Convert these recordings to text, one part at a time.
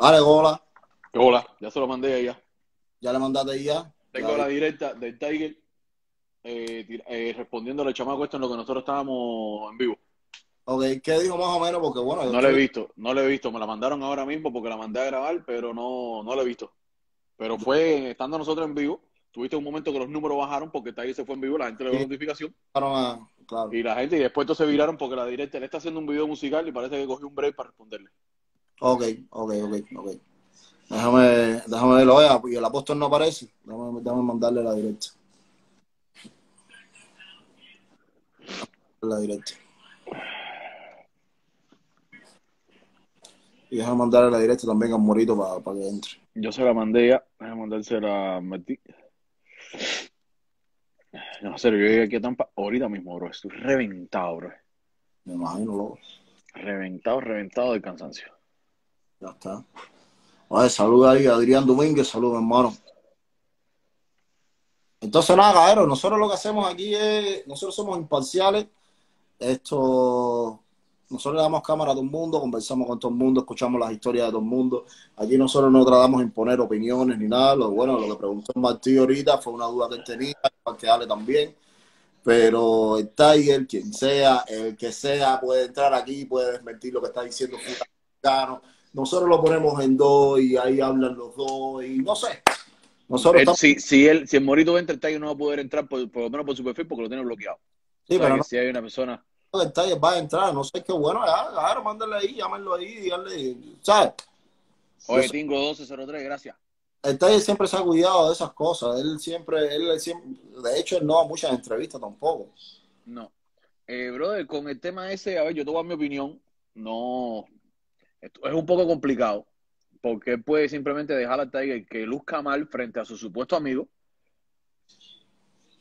Dale, hola. Hola, ya se lo mandé a ella. Ya le mandaste ya. Tengo Ya. la directa del Tiger eh, eh, respondiéndole al chamaco esto en lo que nosotros estábamos en vivo. Ok, ¿qué dijo más o menos? Porque bueno, No la he estoy- visto, no la he visto. Me la mandaron ahora mismo porque la mandé a grabar, pero no, no la he visto. Pero fue estando nosotros en vivo. Tuviste un momento que los números bajaron porque Tiger se fue en vivo, la gente le dio Sí. notificación. Claro, ah, claro. Y la gente, y después entonces viraron porque la directa le está haciendo un video musical y parece que cogió un break para responderle. Ok, ok, ok, ok. Déjame, déjame verlo. Oye, y el apóstol no aparece. Déjame, déjame mandarle la directa. La directa. Y déjame mandarle la directa también a Morito para que entre. Yo se la mandé ya, déjame mandársela a Martí. No, serio, yo llegué aquí a Tampa ahorita mismo, bro. Estoy reventado, bro. Me imagino, loco. Reventado, reventado del cansancio. Ya está. Oye, saluda ahí a Adrián Domínguez, saludos, hermano. Entonces, nada, cabrón, nosotros lo que hacemos aquí es, nosotros somos imparciales. Esto, nosotros le damos cámara a todo el mundo, conversamos con todo el mundo, escuchamos las historias de todo el mundo. Aquí nosotros no tratamos de imponer opiniones ni nada. Lo bueno, lo que preguntó Martí ahorita fue una duda que él tenía, para que Ale también. Pero el Tiger, quien sea, el que sea, puede entrar aquí, puede desmentir lo que está diciendo Fulano. Nosotros lo ponemos en dos y ahí hablan los dos y no sé. Nosotros estamos... si, si, él, si el Morito entra, el Tiger no va a poder entrar, por, por lo menos por su perfil, porque lo tiene bloqueado. Sí, O sea, pero no si hay una persona... el Tiger va a entrar. No sé qué bueno. Ya, claro, mándale ahí, llámenlo ahí, díganle, ¿sabes? Oye, Yo Tingo 1203, gracias. El Tiger siempre se ha cuidado de esas cosas. Él siempre, él siempre, de hecho, él no da muchas entrevistas tampoco. No. Eh, brother, con el tema ese, a ver, yo te voy a dar mi opinión. No. Esto es un poco complicado. Porque él puede simplemente dejar al Tiger que luzca mal frente a su supuesto amigo.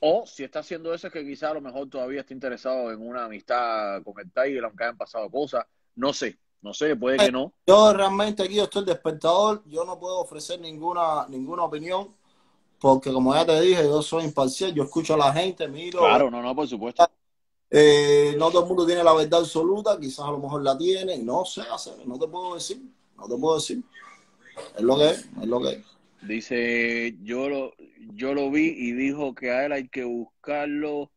O si está haciendo eso, es que quizá a lo mejor todavía está interesado en una amistad con el Tiger, aunque hayan pasado cosas. No sé, no sé, puede que no. Yo realmente aquí yo estoy el despertador. Yo no puedo ofrecer ninguna, ninguna opinión porque, como ya te dije, yo soy imparcial. Yo escucho a la gente, miro. Claro, no, no, por supuesto. Eh, no todo el mundo tiene la verdad absoluta, quizás a lo mejor la tiene, no sé no te puedo decir, no te puedo decir. Es lo que es, es lo que es. Dice, yo lo, yo lo vi y dijo que a él hay que buscarlo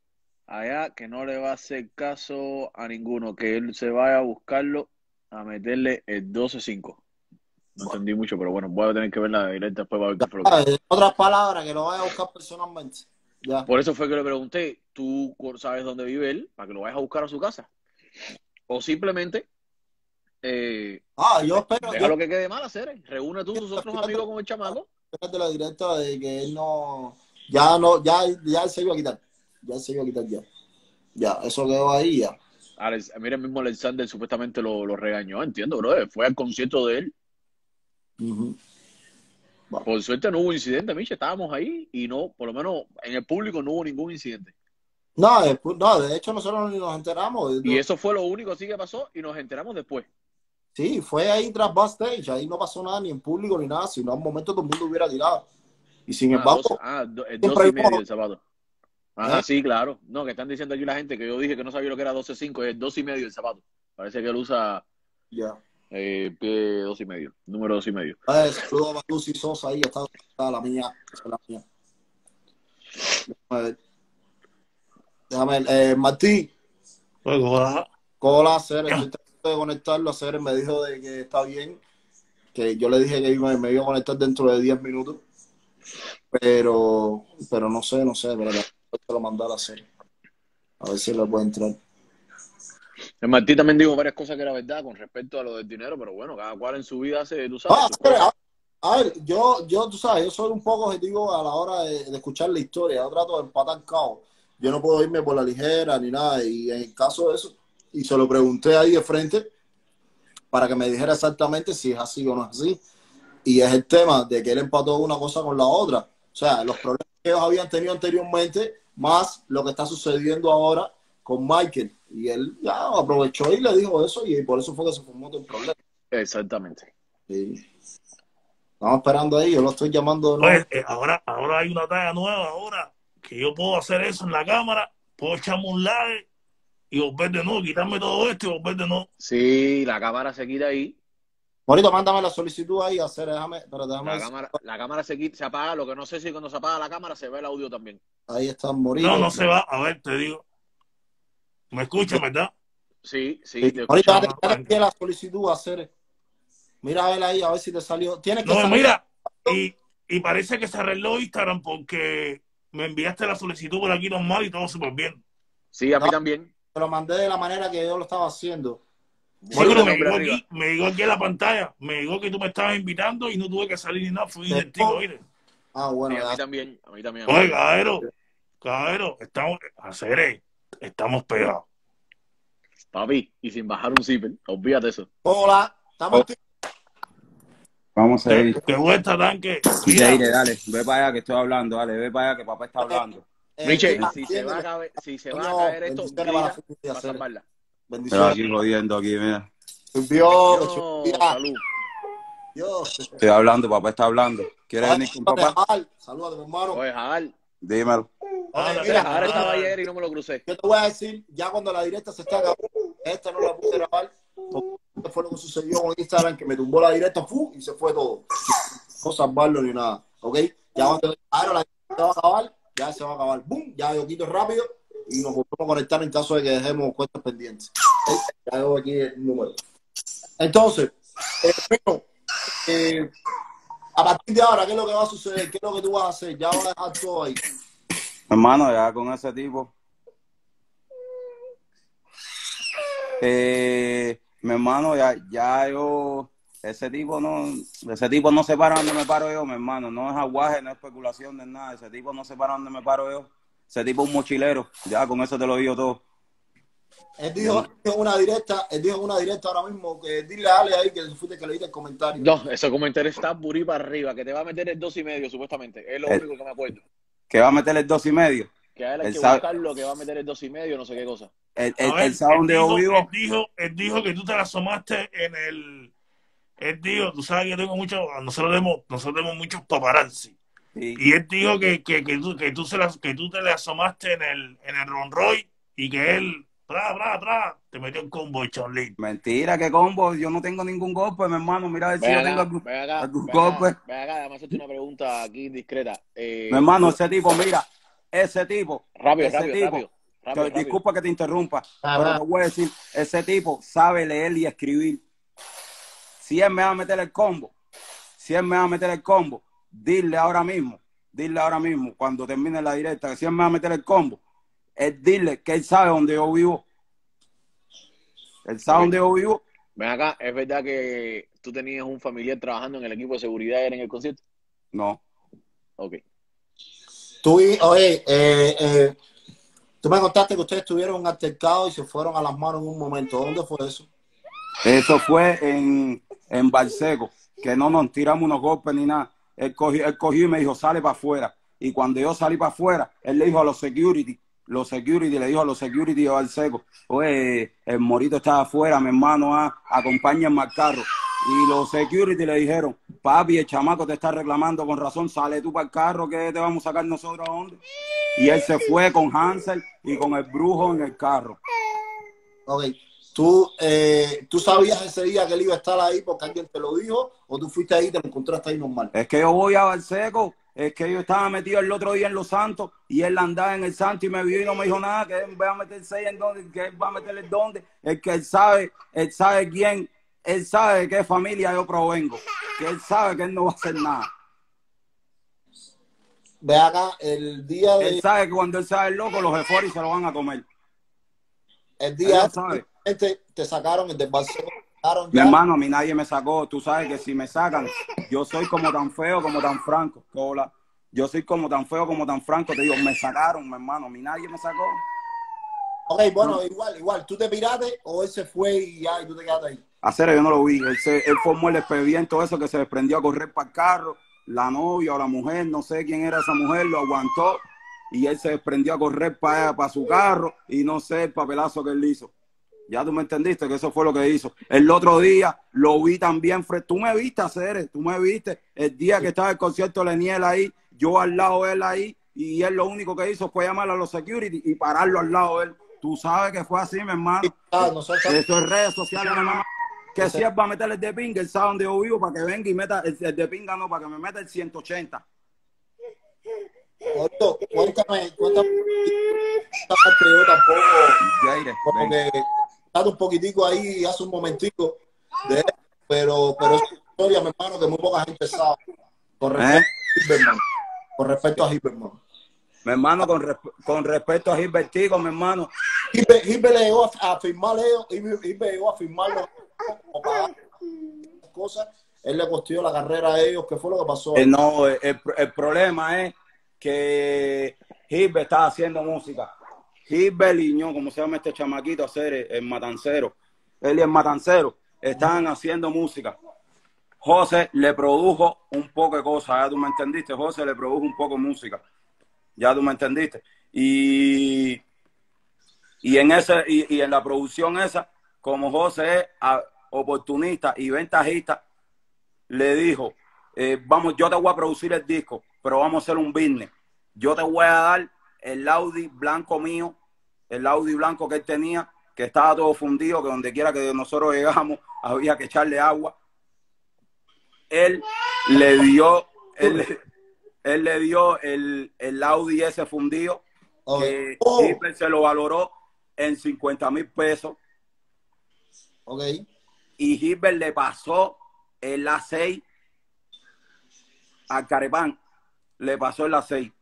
allá, que no le va a hacer caso a ninguno, que él se vaya a buscarlo a meterle el 12-5. No entendí mucho, pero bueno, voy a tener que ver la directa después para ver qué fue lo que- Ah, en otras palabras, que lo vaya a buscar personalmente. Ya. Por eso fue que le pregunté, ¿tú sabes dónde vive él? Para que lo vayas a buscar a su casa. O simplemente, eh, Ah, yo espero, yo déjalo que quede mal hacer. Reúne tú tus otros amigos con el chamaco. espero de la directa de que él no, ya no, ya, ya se iba a quitar, ya se iba a quitar ya. Ya, eso quedó ahí ya. Alex, mira, mismo Alexander supuestamente lo, lo regañó, entiendo, bro. Fue al concierto de él. Por suerte no hubo incidente, Miche. Estábamos ahí y no, por lo menos en el público no hubo ningún incidente. No, después- no, de hecho nosotros ni nos enteramos. Y eso fue lo único así que pasó y nos enteramos después. Sí, fue ahí tras backstage, ahí no pasó nada ni en público ni nada, sino a un momento todo el mundo hubiera tirado. Y sin Ah, embargo, dos- ah, do- el siempre 12 y medio del zapato. Ajá, ¿Eh? sí, claro. No, que están diciendo aquí la gente que yo dije que no sabía lo que era 12.5, es 12 y medio el zapato. Parece que él usa ya. Eh, pie 12 y medio, número 12 y medio. Saludos a Lucy Sosa ahí, está, está la mía, la mía. Déjame ver. Déjame ver. Eh, Martí, Pues, hola. hola, Ceres, estoy tratando de conectarlo. Ceres me dijo de que está bien, que yo le dije que iba- me iba a conectar dentro de 10 minutos, pero, pero no sé, no sé, pero se lo mandar a Ceres. A ver si le puede entrar. El Martí también dijo varias cosas que era verdad con respecto a lo del dinero, pero bueno, cada cual en su vida hace, tú sabes. Ah, a, a ver, yo, yo, tú sabes, yo soy un poco objetivo a la hora de, de escuchar la historia. Yo trato de empatar caos. Yo no puedo irme por la ligera ni nada. Y en el caso de eso, y se lo pregunté ahí de frente para que me dijera exactamente si es así o no es así. Y es el tema de que él empató una cosa con la otra. O sea, los problemas que ellos habían tenido anteriormente, más lo que está sucediendo ahora con Michael. Y él ya aprovechó y le dijo eso, y por eso fue que se formó todo el problema. Exactamente. Sí. Estamos esperando ahí, yo lo estoy llamando de nuevo. Oye, eh, ahora, ahora hay una talla nueva, ahora que yo puedo hacer eso en la cámara, puedo echarme un live y volver de nuevo, quitarme todo esto y volver de nuevo. Sí, la cámara se quita ahí Morito, mándame la solicitud ahí, hacer, déjame, pero déjame La cámara, la cámara se, quita, se apaga, lo que no sé si cuando se apaga la cámara se ve el audio también. Ahí está Morito. No, no se va. A ver, te digo. ¿Me escuchas, verdad? Sí, sí, Sí. te Ahorita te la solicitud a hacer. Mira a ver ahí, a ver si te salió. Tienes que No, salir- mira, y, y parece que se arregló Instagram porque me enviaste la solicitud por aquí normal y todo súper bien. Sí, a mí No. también. te lo mandé de la manera que yo lo estaba haciendo. Sí, el me llegó aquí, me llegó aquí en la pantalla, me llegó que tú me estabas invitando y no tuve que salir ni nada, fui Te- idéntico, mire. Ah, Sí, bueno, a mí también. A mí también. Oye, caballero, caballero, estamos, hacer, estamos pegados. Papi, y sin bajar un zipper. Olvídate eso. Hola, estamos Oh. Vamos a ¿Qué, ir. qué vuelta, tanque? Mira, Jaire, dale, ve para allá que estoy hablando, dale, ve para allá que papá está hablando. eh, Miche, si se va a caer, si se va Coño, a caer esto, bendiciones para la grita para Cere. salvarla. Pero Bendiciones. aquí jodiendo aquí, mira. Dios, No, salud. Dios. Estoy hablando, papá está hablando. ¿Quieres venir con papá? Saludos, mi hermano. Oye, Jadal. Dímelo. ahora, mira, estaba ayer y no me lo crucé. Yo te voy a decir, ya cuando la directa se está acabando, esta no la pude grabar, porque fue lo que sucedió con Instagram, que me tumbó la directa, fu, y se fue todo. No salvarlo ni nada, ¿ok? Ya cuando ahora la directa se va a acabar, ya se va a acabar, ¡bum! Ya yo quito rápido y nos volvemos a conectar en caso de que dejemos cuentas pendientes. ¿ok? Ya hago aquí el número. Entonces, eh, bueno, eh, a partir de ahora, ¿qué es lo que va a suceder? ¿Qué es lo que tú vas a hacer? Ya vas a dejar todo ahí. Hermano, ya con ese tipo. Eh, mi hermano, ya, ya yo, ese tipo no, ese tipo no se para donde me paro yo, mi hermano. No es aguaje, no es especulación, no es nada. Ese tipo no se para donde me paro yo. Ese tipo es un mochilero. Ya con eso te lo digo todo. Él dijo, en una directa, él dijo en una directa ahora mismo que dile a Ale ahí que fuiste que le diste el comentario. No, ese comentario está burí para arriba, que te va a meter el dos y medio, supuestamente. Es lo Eh. único que me acuerdo. Que va a meter el dos y medio. Que a él hay Él que sabe- buscarlo, que va a meter el dos y medio, no sé qué cosa. Él, A él- ver, él sabe él yo dijo- vivo. Él dijo, él dijo que tú te la asomaste en el. Él dijo, tú sabes que yo tengo muchos. Nosotros tenemos, nosotros tenemos muchos paparazzi. Sí. Y él dijo que, que, que, tú, que, tú se las, que tú te le asomaste en el, en el Ron Roy y que él, tra, tra, tra, te metió en combo, Chonlin. Mentira, que combo. Yo no tengo ningún golpe, mi hermano. Mira a ver si yo acá, tengo algún, acá, algún ven acá, golpe. ven acá, déjame hacerte una pregunta aquí discreta. Eh, Mi hermano, ese tipo, mira, ese tipo, rápido, ese rápido, tipo, rápido, que- rápido, rápido. disculpa que te interrumpa, Ajá. pero te voy a decir, ese tipo sabe leer y escribir. Si él me va a meter el combo, si él me va a meter el combo, dile ahora mismo, dile ahora mismo, cuando termine la directa, que si él me va a meter el combo, es dile que él sabe dónde yo vivo. Él sabe dónde yo vivo. Ven acá, ¿es verdad que tú tenías un familiar trabajando en el equipo de seguridad y era en el concierto? No, Ok. Tú, y- oye, eh, eh, tú me contaste que ustedes tuvieron un altercado y se fueron a las manos en un momento. ¿Dónde fue eso? Eso fue en, en Barseco, que no nos tiramos unos golpes ni nada. Él cogió, él cogió y me dijo, sale para afuera. Y cuando yo salí para afuera, él le dijo a los security, los security, le dijo a los security de Barseco, oye, el morito está afuera, mi hermano, ah, acompáñenme al carro. Y los security le dijeron, papi, el chamaco te está reclamando con razón, sale tú para el carro, que te vamos a sacar nosotros a dónde. Y él se fue con Hansel y con el brujo en el carro. Ok. ¿Tú, eh, ¿Tú sabías ese día que él iba a estar ahí porque alguien te lo dijo? ¿O tú fuiste ahí y te lo encontraste ahí normal? Es que yo voy a Barseco, es que yo estaba metido el otro día en Los Santos y él andaba en el Santo y me vio y no me dijo nada, que él va a meter seis en donde, que él va a meter el donde, es que él sabe, él sabe quién, él sabe de qué familia yo provengo, que él sabe que él no va a hacer nada. Ve acá, el día Él de, sabe que cuando él sabe el loco, los Eforis se lo van a comer. el día él sabe. te, te sacaron el Barcelona, Mi hermano, a mí nadie me sacó. Tú sabes que si me sacan, yo soy como tan feo como tan franco. Hola. Yo soy como tan feo como tan franco. Te digo, me sacaron, mi hermano. A mí nadie me sacó. Ok, bueno, igual, igual. ¿Tú te piraste o él se fue y ya y tú te quedaste ahí? Hacer yo no lo vi. Él, se, él formó el expediente, eso que se desprendió a correr para el carro. La novia o la mujer, no sé quién era esa mujer, lo aguantó y él se desprendió a correr para, para su carro y no sé el papelazo que él hizo. Ya tú me entendiste que eso fue lo que hizo. El otro día lo vi también. Tú me viste hacer, tú me viste el día que estaba el concierto de Leniel ahí, yo al lado de él ahí, y él lo único que hizo fue llamar a los security y pararlo al lado de él. Tú sabes que fue así, mi hermano. Ah, Eso es redes sociales, nada más. que si él va a meter el de pinga, él sabe dónde yo vivo para que venga y meta el, el de pinga, no, para que me meta el 180. Ocho, cuéntame, cuéntame. Yo tampoco, Jaire, como ven. que date un poquitico ahí hace un momentico de él, pero, pero es una historia, mi hermano, que muy poca gente sabe. Con respecto ¿Eh? a Hilberman. Con respecto a Hilberman. Mi hermano, con, resp- con respecto a Gilbertico, mi hermano, Hilber, Hilber le llegó a, a firmar Hilber llegó a pagar cosas. Él le costó la carrera a ellos. ¿Qué fue lo que pasó? eh, no, el, el- problema es que Gilbert estaba haciendo música. Gilbert como se llama este chamaquito, hacer el, matancero. Él y el matancero estaban haciendo música. José le produjo un poco de cosas, ya tú me entendiste. José le produjo un poco de música. Ya tú me entendiste. Y, y en ese, y, y en la producción esa, como José es oportunista y ventajista, le dijo, eh, vamos, yo te voy a producir el disco, pero vamos a hacer un business. Yo te voy a dar el Audi blanco mío, el Audi blanco que él tenía, que estaba todo fundido, que donde quiera que nosotros llegamos había que echarle agua. Él le dio, él, le- él le dio el, el Audi ese fundido, que Oh, se lo valoró en 50 mil pesos ok. y Gilbert le pasó el A6 al Carepán. Le pasó el A6.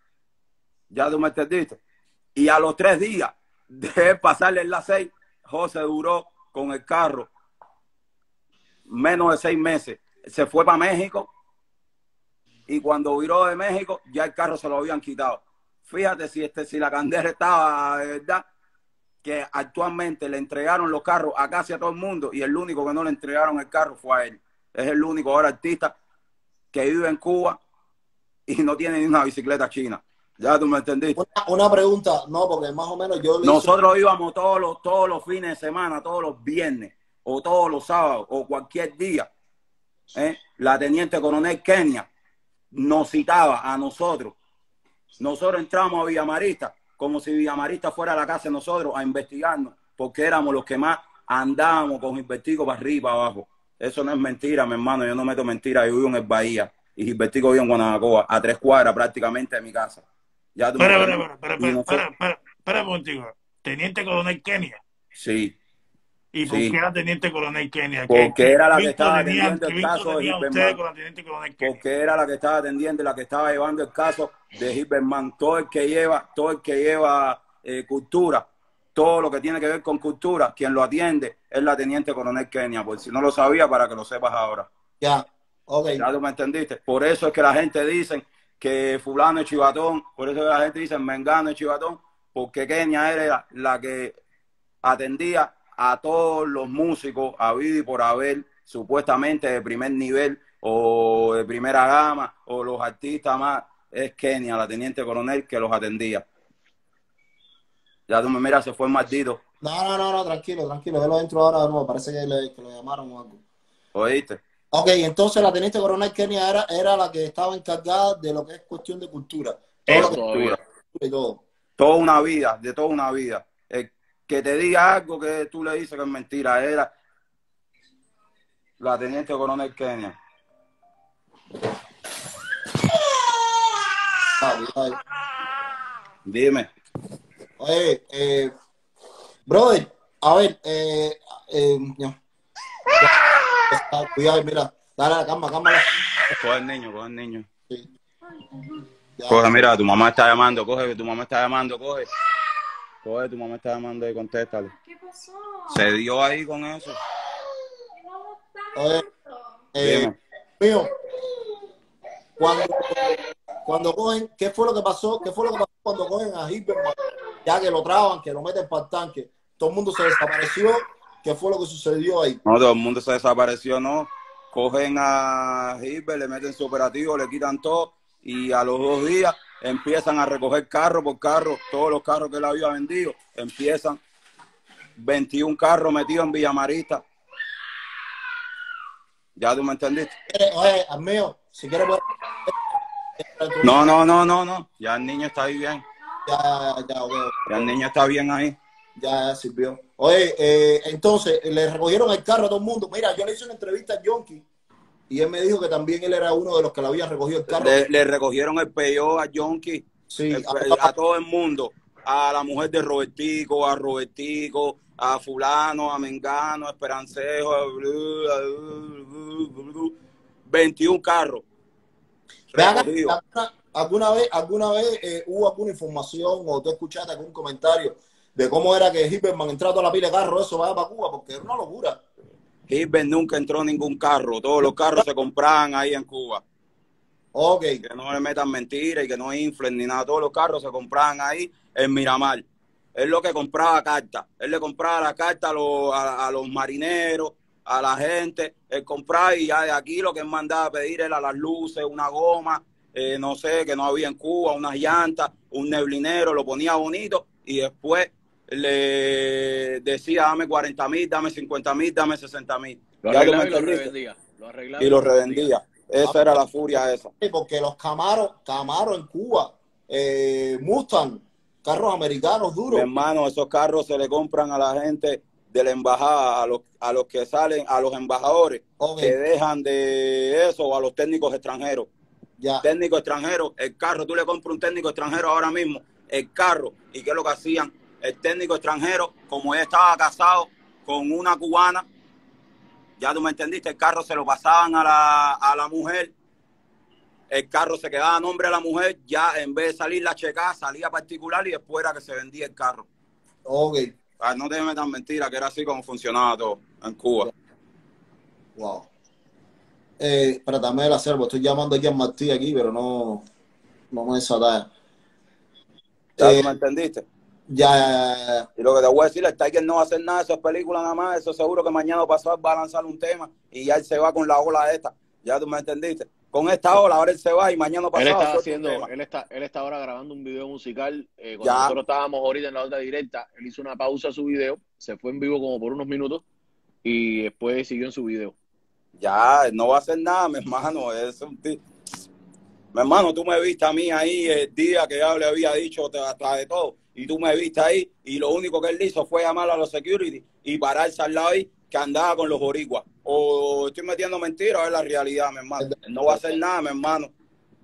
Ya tú me entendiste. Y a los tres días de pasarle el A6, José duró con el carro menos de seis meses. Se fue para México y cuando viró de México ya el carro se lo habían quitado. Fíjate si, este, si la candela estaba de verdad que actualmente le entregaron los carros a casi a todo el mundo y el único que no le entregaron el carro fue a él. Es el único ahora artista que vive en Cuba y no tiene ni una bicicleta china. Ya tú me entendiste. Una, una pregunta, no, porque más o menos yo hice- Nosotros íbamos todos los, todos los fines de semana, todos los viernes, o todos los sábados, o cualquier día. ¿eh? La teniente coronel Kenia nos citaba a nosotros. Nosotros entramos a Villamarista como si Villamarista fuera la casa de nosotros a investigarnos, porque éramos los que más andábamos con Gilbertico para arriba y para abajo. Eso no es mentira, mi hermano. Yo no meto mentira. Yo vivo en el Bahía y Gilbertico vive en Guanabacoa, a tres cuadras prácticamente de mi casa. Ya espera, nosotros- espera, espera, espera un momentico. Teniente Coronel Kenia. Sí. ¿Y por Sí. qué era Teniente Coronel Kenia? Porque ¿Qué- era la que estaba tenían- atendiendo el caso de Kenia? porque era la que estaba atendiendo, la que estaba llevando el caso de Hilberman. Todo el que lleva, todo el que lleva eh, cultura, todo lo que tiene que ver con cultura, quien lo atiende es la teniente coronel Kenia. Por si no lo sabía, para que lo sepas ahora. Ya, ok. Ya tú me entendiste. Por eso es que la gente dice que fulano es chivatón, por eso la gente dice mengano es chivatón, porque Kenia era la que atendía a todos los músicos, a y por haber, supuestamente de primer nivel o de primera gama, o los artistas más, es Kenia, la teniente coronel, que los atendía. Ya tú me miras, se fue el maldito, No, no, no, no, tranquilo, tranquilo. Velo dentro ahora de nuevo. Parece que, le, que lo llamaron o algo. ¿oíste? Ok, entonces la teniente coronel Kenia era, era la que estaba encargada de lo que es cuestión de cultura. Todo y todo. toda una vida, de toda una vida. El que te diga algo que tú le dices que es mentira, era la teniente coronel Kenia. Ay. Dime. Oye, eh, brother, a ver, eh, eh, ya. Ya, Cuidado, mira, dale, calma, calma. Coge el niño, coge el niño. Sí. Coge, mira, tu mamá está llamando, coge, tu mamá está llamando, coge. Coge, tu mamá está llamando y contéstale. ¿Qué pasó? Se dio ahí con eso. Oye, eh, mío, cuando, cuando cogen, ¿qué fue lo que pasó? ¿Qué fue lo que pasó cuando cogen a Hilberman? Ya que lo traban, que lo meten para el tanque, todo el mundo se desapareció. ¿Qué fue lo que sucedió ahí? No, todo el mundo se desapareció, ¿no? Cogen a Hilbert, le meten su operativo, le quitan todo y a los dos días empiezan a recoger carro por carro, todos los carros que él había vendido, empiezan 21 carros metidos en Villamarista. ¿Ya tú me entendiste? ¿Quieres- Oye, mío, si quieres, No, no, no, no, no. Ya el niño está ahí bien. ya, ya, ok, Ya el niño está bien ahí. ya, ya sirvió. Oye, eh, entonces, le recogieron el carro a todo el mundo. Mira, yo le hice una entrevista a Yonki y él me dijo que también él era uno de los que le había recogido el carro. Le, le recogieron el peyo a Yonki, Sí, el- a- a, todo el mundo, a la mujer de Robertico, a Robertico, a fulano, a Mengano, a Esperancejo, a blu, a blu, blu, blu, blu. 21 carros. Ve acá, recogidos. ¿alguna, alguna vez, alguna vez eh, hubo alguna información o tú escuchaste algún comentario de cómo era que Hipperman entró a toda la pila de carros, eso vaya para Cuba? Porque era una locura. Hilbert nunca entró ningún carro, todos los carros se compraban ahí en Cuba. Ok, Que no le metan mentiras y que no inflen ni nada, todos los carros se compraban ahí en Miramar. Él lo que compraba carta, él le compraba la carta a los, a, a los marineros, a la gente, él compraba y ya de aquí lo que él mandaba a pedir era las luces, una goma, eh, no sé, que no había en Cuba, unas llantas, un neblinero, lo ponía bonito y después le decía dame 40 mil, dame 50 mil, dame 60 mil. Lo arreglaba y lo revendía. Lo Y lo revendía. Esa era la furia esa. porque los Camaros, Camaro en Cuba, eh, Mustang, carros americanos Mi duros. hermano, esos carros se le compran a la gente de la embajada, a los, a los que salen, a los embajadores que dejan de eso o a los técnicos extranjeros. ya. Técnico extranjero, el carro, tú le compras un técnico extranjero ahora mismo, el carro, ¿y qué es lo que hacían? El técnico extranjero, como él estaba casado con una cubana, ya tú me entendiste, el carro se lo pasaban a la, a la mujer, el carro se quedaba a nombre de la mujer, ya en vez de salir la checa, salía particular y después era que se vendía el carro. Ok, Ah, no te metan mentira, que era así como funcionaba todo en Cuba. wow. Eh, espérate, dame el acervo. Estoy llamando aquí a Martí aquí, pero no, no me desatalla. ¿Ya Eh, tú me entendiste? Ya. Y lo que te voy a decir, el Tiger no va a hacer nada de esas películas nada más. Eso seguro que mañana pasado va a lanzar un tema y ya él se va con la ola esta. Ya tú me entendiste. Con esta ola, ahora él se va y mañana Él pasado está suelta un haciendo, él está, él está ahora grabando un video musical. eh, cuando Ya. nosotros estábamos ahorita en la otra directa, él hizo una pausa a su video, se fue en vivo como por unos minutos y después siguió en su video. Ya, él no va a hacer nada, mi hermano. Es un ti- Mi hermano, tú me viste a mí ahí el día que ya le había dicho hasta de todo. Y tú me viste ahí y lo único que él hizo fue llamar a los security y pararse al lado ahí que andaba con los boricuas. O estoy metiendo mentiras es la realidad, mi hermano. No va a hacer nada, mi hermano.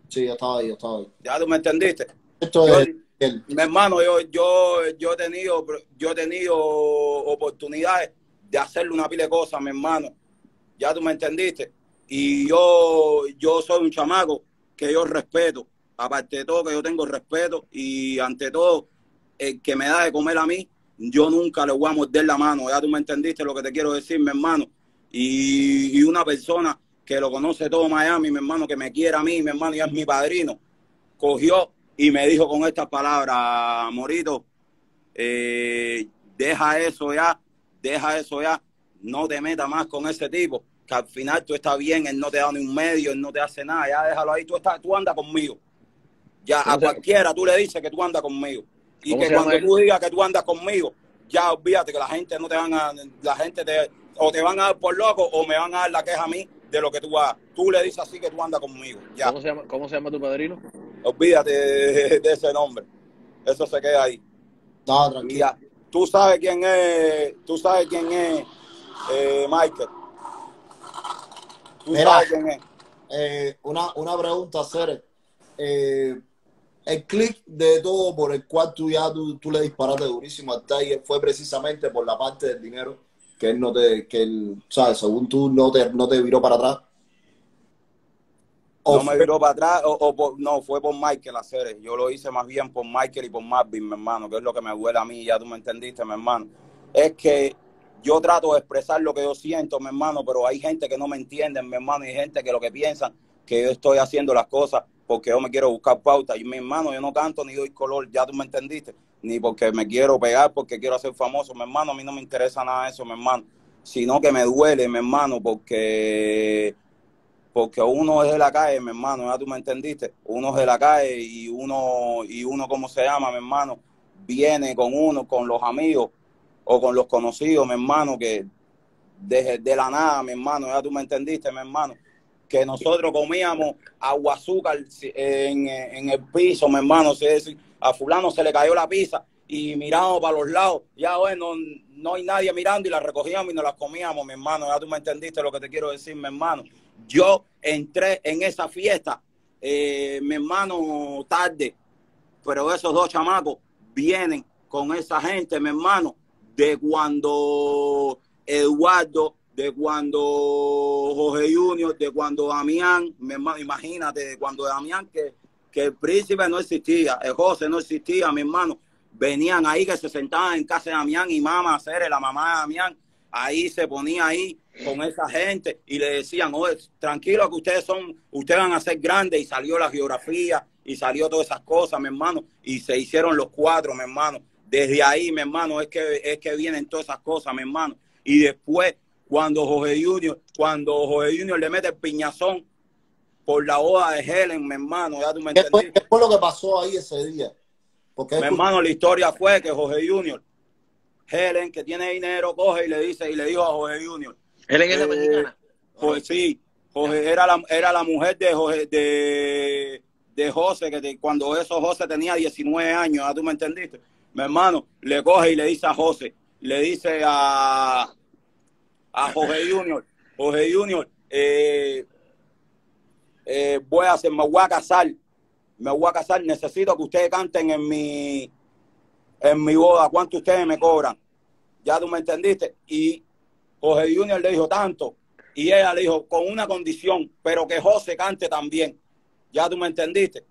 Sí, yo estaba ahí, yo estaba ahí. Ya tú me entendiste. Esto Yo- es el, mi hermano, yo, yo, yo he tenido, yo he tenido oportunidades de hacerle una pila de cosas, mi hermano. Ya tú me entendiste. Y yo, yo soy un chamaco que yo respeto. Aparte de todo, que yo tengo respeto. Y ante todo, el que me da de comer a mí, yo nunca le voy a morder la mano. Ya tú me entendiste lo que te quiero decir, mi hermano. Y, y una persona que lo conoce todo Miami, mi hermano, que me quiere a mí, mi hermano, y es mi padrino, cogió y me dijo con estas palabras, Morito, eh, deja eso ya, deja eso ya, no te metas más con ese tipo, que al final tú estás bien, él no te da ni un medio, él no te hace nada, ya déjalo ahí, tú, estás, tú andas conmigo. Ya ¿Cómo a cualquiera tú le dices que tú andas conmigo. Y ¿Cómo que cuando él? tú digas que tú andas conmigo, ya olvídate que la gente no te van a, la gente te, o te van a dar por loco o me van a dar la queja a mí de lo que tú hagas. Tú le dices así que tú andas conmigo. Ya, ¿Cómo se llama, cómo se llama tu padrino? olvídate de, de ese nombre. Eso se queda ahí. no, tranquilo. ya, tú sabes quién es, tú sabes quién es eh, Michael. Tú Mira. sabes quién es. Eh, una, una pregunta, Cere. Eh, el clic de todo por el cual tú ya tú, tú le disparaste durísimo al Tiger fue precisamente por la parte del dinero que él no te, que él, ¿sabes? Según tú no te, no te viró para atrás. O No me viró para atrás, o, o por- no, fue por Michael hacer. Yo lo hice más bien por Michael y por Marvin, mi hermano, que es lo que me duele a mí, ya tú me entendiste, mi hermano. Es que yo trato de expresar lo que yo siento, mi hermano, pero hay gente que no me entiende, mi hermano, y gente que lo que piensan que yo estoy haciendo las cosas porque yo me quiero buscar pauta. Y mi hermano, yo no canto ni doy color, ya tú me entendiste, ni porque me quiero pegar, porque quiero hacer famoso, mi hermano, a mí no me interesa nada eso, mi hermano, sino que me duele, mi hermano, porque porque uno es de la calle, mi hermano, ya tú me entendiste, uno es de la calle y uno, y uno, ¿cómo se llama, mi hermano? Viene con uno, con los amigos o con los conocidos, mi hermano, que de, de la nada, mi hermano, ya tú me entendiste, mi hermano, que nosotros comíamos agua azúcar en, en el piso, mi hermano, si a fulano se le cayó la pizza y miramos para los lados, ya bueno, no hay nadie mirando y las recogíamos y nos las comíamos, mi hermano. Ya tú me entendiste lo que te quiero decir, mi hermano. Yo entré en esa fiesta, eh, mi hermano, tarde, pero esos dos chamacos vienen con esa gente, mi hermano, de cuando Eduardo, de cuando Jorge Junior, de cuando Damián, imagínate, de cuando Damián, que, que el príncipe no existía, el José no existía, mi hermano, venían ahí que se sentaban en casa de Damián y mamá Cere, la mamá de Damián, ahí se ponía ahí con esa gente y le decían, oye, tranquilo que ustedes son, ustedes van a ser grandes y salió la geografía y salió todas esas cosas, mi hermano, y se hicieron los cuatro, mi hermano. Desde ahí, mi hermano, es que, es que vienen todas esas cosas, mi hermano. Y después, cuando Jorge Junior, cuando Jorge Junior le mete el piñazón por la boda de Helen, mi hermano, ya tú me ¿Qué fue, entendiste. qué fue lo que pasó ahí ese día? Porque Mi hermano, la historia fue que Jorge Junior, Helen, que tiene dinero, coge y le dice, y le dijo a Jorge Junior, Helen es la Eh, mexicana. pues sí, Jorge era la, era la mujer de Jorge, de, de José, que te- cuando eso José tenía 19 años, ¿ya tú me entendiste? Mi hermano le coge y le dice a José, le dice a, a Jorge Junior, Jorge Junior, eh, eh, voy a hacer, me voy a casar, me voy a casar, necesito que ustedes canten en mi, en mi boda, ¿cuánto ustedes me cobran? Ya tú me entendiste. Y Jorge Junior le dijo tanto. Y ella le dijo, con una condición, pero que José cante también. Ya tú me entendiste.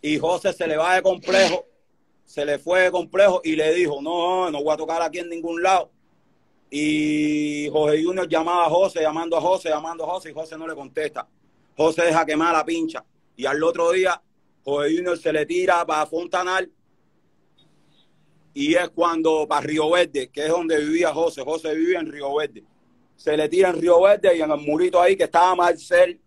Y José se le va de complejo, se le fue de complejo y le dijo, no, no voy a tocar aquí en ningún lado. Y Jorge Junior llamaba a José, llamando a José, llamando a José, y José no le contesta. José deja quemar la pincha. Y al otro día, Jorge Junior se le tira para Fontanal. Y es cuando, para Río Verde, que es donde vivía José. José vivía en Río Verde. Se le tira en Río Verde y en el murito ahí que estaba Marcel.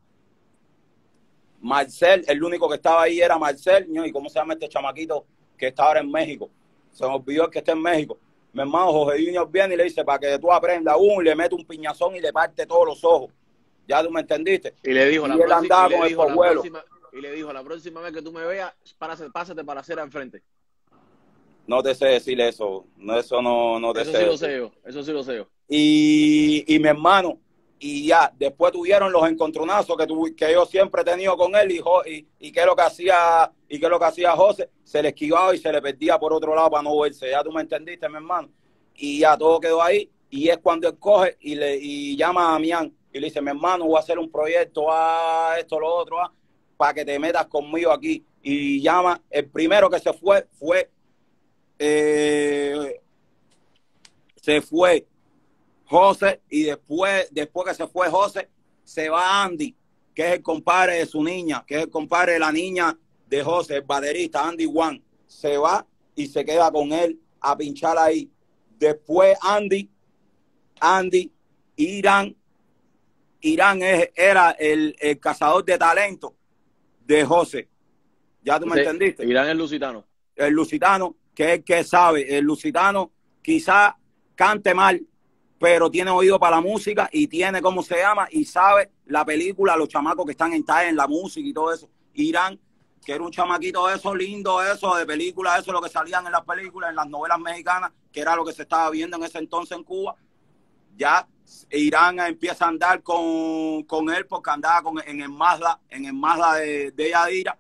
Marcel, el único que estaba ahí era Marcel. ¿Y cómo se llama este chamaquito que está ahora en México? Se me olvidó el que está en México. Mi hermano Jorge Junior viene y le dice, para que tú aprendas uno, y le mete un piñazón y le parte todos los ojos. Ya tú me entendiste. Y le dijo, la él próxima, andaba y le con el dijo, la polluelo. próxima, y le dijo, la próxima vez que tú me veas, pásate, pásate para hacer al frente. No te sé decir eso. No, eso no, no te Eso sé sí lo sé yo, eso sí lo sé yo. y, y mi hermano, y ya, después tuvieron los encontronazos que, tuve- que yo siempre he tenido con él y, y, y qué es lo que hacía y qué es lo que hacía José, se le esquivaba y se le perdía por otro lado para no verse, ya tú me entendiste, mi hermano, y ya todo quedó ahí, y es cuando él coge y le y llama a Damián y le dice, mi hermano, voy a hacer un proyecto, a esto, lo otro, ah, para que te metas conmigo aquí, y llama, el primero que se fue fue, eh, se fue José y después, después que se fue José, se va Andy, que es el compadre de su niña, que es el compadre de la niña de José, el baterista Andy Juan. Se va y se queda con él a pinchar ahí. Después Andy, Andy, Irán, Irán es- era el, el cazador de talento de José. ¿Ya tú me entendiste? Irán es lusitano. el lusitano, que es el que sabe, el lusitano quizá cante mal, pero tiene oído para la música y tiene cómo se llama y sabe la película, los chamacos que están en en la música y todo eso. Irán, que era un chamaquito de eso lindo, eso de película, eso lo que salían en las películas, en las novelas mexicanas, que era lo que se estaba viendo en ese entonces en Cuba. Ya Irán empieza a andar con, con él porque andaba con, en el Mazda, en el Mazda de, de Yadira.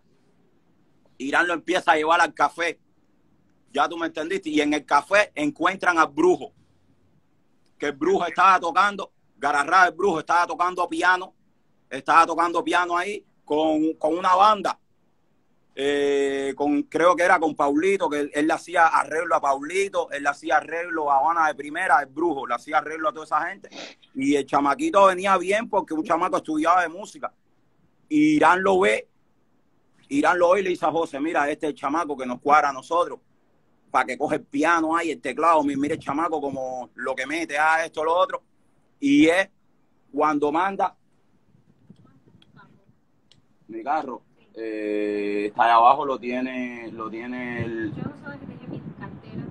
Irán lo empieza a llevar al café. Ya tú me entendiste. Y en el café encuentran al brujo. Que el brujo estaba tocando, Gararra el brujo estaba tocando piano. Estaba tocando piano ahí con, con una banda. eh, con, creo que era con Paulito, que él, le hacía arreglo a Paulito, él le hacía arreglo a Habana de primera, el brujo, le hacía arreglo a toda esa gente. Y el chamaquito venía bien porque un chamaco estudiaba de música. Y Irán lo ve Irán lo oye y le dice a José, mira, este es el chamaco que nos cuadra a nosotros, para que coge el piano ahí, el teclado, mi- mire el chamaco como lo que mete, a esto, lo otro. Y es cuando manda mi carro, eh, está ahí abajo, lo tiene, lo tiene el- Yo no sabía que tenía mi cartera.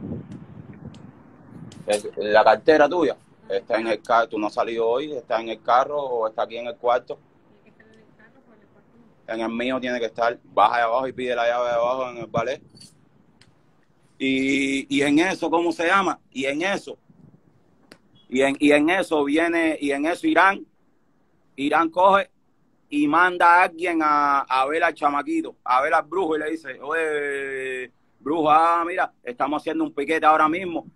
la cartera tuya. Está en el carro, tú no has salido hoy, está en el carro o está aquí en el cuarto. Tiene que estar en el carro por el cuarto. no. en el mío tiene que estar, baja de abajo y pide la llave de abajo en el ballet. Y, y en eso, ¿cómo se llama? Y en eso, y en, y en eso viene, y en eso Irán, Irán coge y manda a alguien a, a ver al chamaquito, a ver al brujo y le dice, oye, brujo, ah, mira, estamos haciendo un piquete ahora mismo,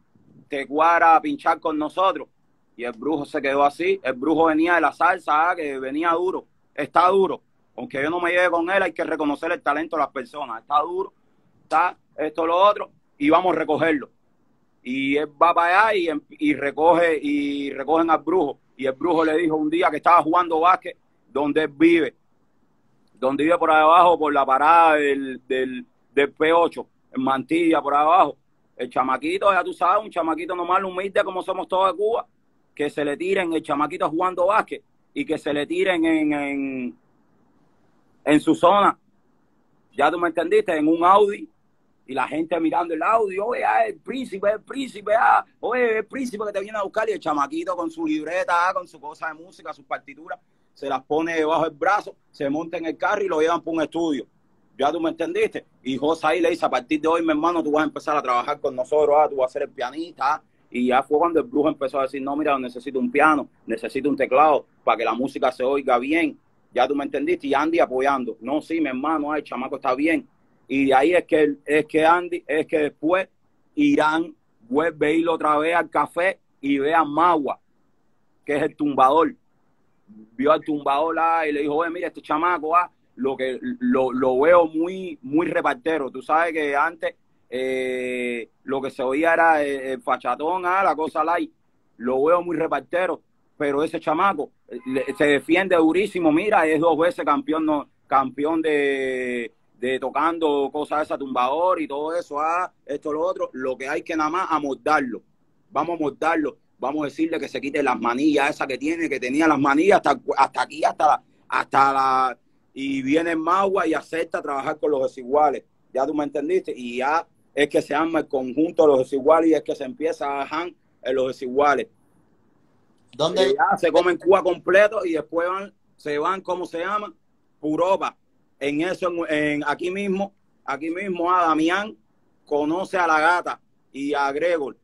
te cuadra a pinchar con nosotros. Y el brujo se quedó así, el brujo venía de la salsa, ah, que venía duro, está duro. Aunque yo no me lleve con él, hay que reconocer el talento de las personas, está duro, está esto, lo otro, y vamos a recogerlo. Y él va para allá y, em- y recoge, y recogen al brujo. Y el brujo le dijo un día que estaba jugando básquet donde él vive, donde vive por abajo, por la parada del, del, del P8, en Mantilla, por abajo. El chamaquito, ya tú sabes, un chamaquito normal, humilde como somos todos de Cuba, que se le tiren el chamaquito jugando básquet y que se le tiren en, en, en su zona. Ya tú me entendiste, en un Audi y la gente mirando el Audi, oye, ah, el príncipe, el príncipe, ah, oye, el príncipe que te viene a buscar y el chamaquito con su libreta, ah, con su cosa de música, sus partituras, se las pone debajo del brazo, se monta en el carro y lo llevan por un estudio. Ya tú me entendiste. Y José ahí le dice, a partir de hoy, mi hermano, tú vas a empezar a trabajar con nosotros, ah, tú vas a ser el pianista. ah. Y ya fue cuando el brujo empezó a decir, no, mira, necesito un piano, necesito un teclado para que la música se oiga bien. Ya tú me entendiste. Y Andy apoyando. No, sí, mi hermano, ay, el chamaco está bien. Y de ahí es que, es que Andy, es que después Irán vuelve a ir otra vez al café y ve a Magua, que es el tumbador. Vio al tumbador ah, y le dijo, oye, mira, este chamaco, ah, lo que lo, lo veo muy, muy repartero. Tú sabes que antes eh, lo que se oía era eh, el fachatón, ah, la cosa light. Lo veo muy repartero, pero ese chamaco eh, se defiende durísimo. Mira, es dos veces campeón, no, campeón de, de tocando cosas esa tumbador y todo eso, ah, esto, lo otro. Lo que hay que nada más amordarlo. Vamos a amordarlo. Vamos a decirle que se quite las manillas esas que tiene, que tenía las manillas hasta, hasta aquí, hasta la, hasta la, y viene Magua y acepta trabajar con los desiguales. Ya tú me entendiste. Y ya es que se arma el conjunto de los desiguales y es que se empieza a bajar en los desiguales. ¿Dónde? Y ya se comen Cuba completo y después van, se van, ¿cómo se llama? Europa. En eso, en, en- aquí mismo, aquí mismo a Damián conoce a la gata y a Gregor.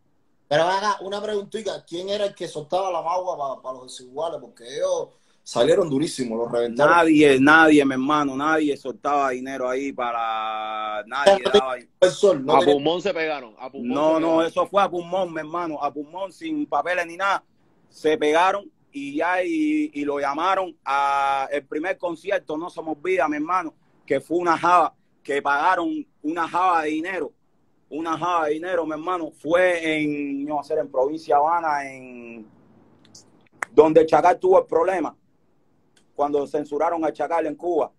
Pero haga una preguntita, ¿quién era el que soltaba la magua para los desiguales? Porque ellos salieron durísimos, los reventaron. Nadie, nadie, mi hermano, nadie soltaba dinero ahí para nadie daba El sol, no A tenía- pulmón se pegaron. A pulmón No, se no, pegaron. eso fue a pulmón, mi hermano, a pulmón, sin papeles ni nada. Se pegaron y ya y, y lo llamaron a el primer concierto, no se me olvida, mi hermano, que fue una java, que pagaron una java de dinero, una java de dinero, mi hermano, fue en, no va a ser en provincia Habana, en donde Chacal tuvo el problema, cuando censuraron al Chacal en Cuba,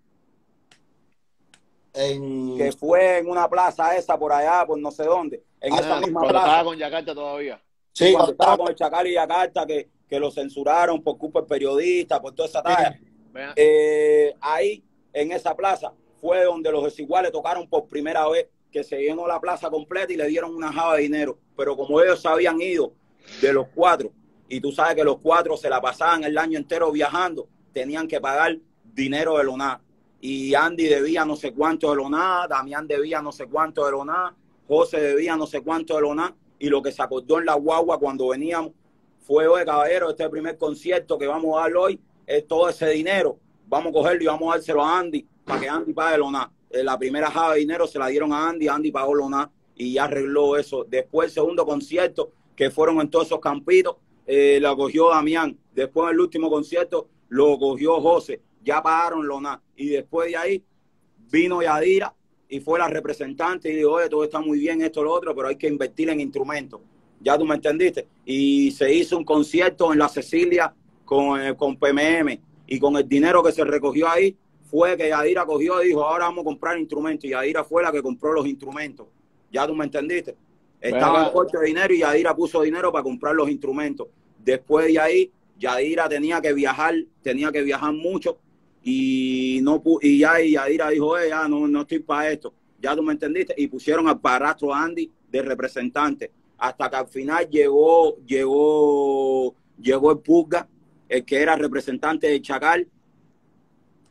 en- que fue en una plaza esa por allá, por no sé dónde, en Ah, esa misma cuando plaza. estaba con Yakarta todavía. Sí, cuando estaba- con el Chacal y Yakarta, que, que lo censuraron por culpa del periodista, por toda esa talla. Vean, Eh, ahí, en esa plaza, fue donde los desiguales tocaron por primera vez, que se llenó la plaza completa y le dieron una java de dinero. Pero como ellos se habían ido de los cuatro, y tú sabes que los cuatro se la pasaban el año entero viajando, tenían que pagar dinero de LONA. Y Andy debía no sé cuánto de LONA, Damián debía no sé cuánto de LONA, José debía no sé cuánto de LONA, y lo que se acordó en la guagua cuando veníamos fue, oye, caballero, este primer concierto que vamos a dar hoy, es todo ese dinero, vamos a cogerlo y vamos a dárselo a Andy para que Andy pague Lona. Eh, la primera java de dinero se la dieron a Andy, Andy pagó Lona y ya arregló eso. Después el segundo concierto, que fueron en todos esos campitos, eh, lo cogió Damián. Después el último concierto lo cogió José, ya pagaron Lona. Y después de ahí vino Yadira y fue la representante y dijo, oye, todo está muy bien, esto, lo otro, pero hay que invertir en instrumentos. Ya tú me entendiste. Y se hizo un concierto en la Cecilia con, eh, con PMM y con el dinero que se recogió ahí fue que Yadira cogió y dijo, ahora vamos a comprar instrumentos. Y Yadira fue la que compró los instrumentos. Ya tú me entendiste. Estaba en corte de dinero y Yadira puso dinero para comprar los instrumentos. Después de ahí, Yadira tenía que viajar, tenía que viajar mucho y no y ya y Yadira dijo, eh, ya no, no estoy para esto. Ya tú me entendiste. Y pusieron al padrastro Andy de representante. Hasta que al final llegó, llegó, llegó el Pulga, el que era representante de Chacal.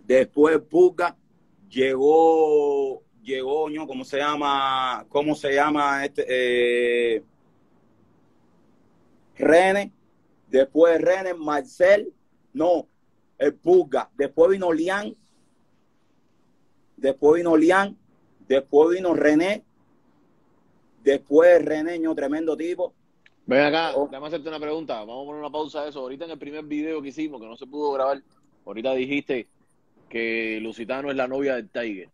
Después el llegó, llegó, ño, ¿cómo se llama? ¿Cómo se llama este? Eh, René, después René, Marcel, no, el Pulga, después vino Lian, después vino Lian, después vino René, después René, ño, tremendo tipo. Ven acá, Oh. déjame hacerte una pregunta. Vamos a poner una pausa a eso. Ahorita en el primer video que hicimos, que no se pudo grabar, ahorita dijiste que Lusitano es la novia del Tiger.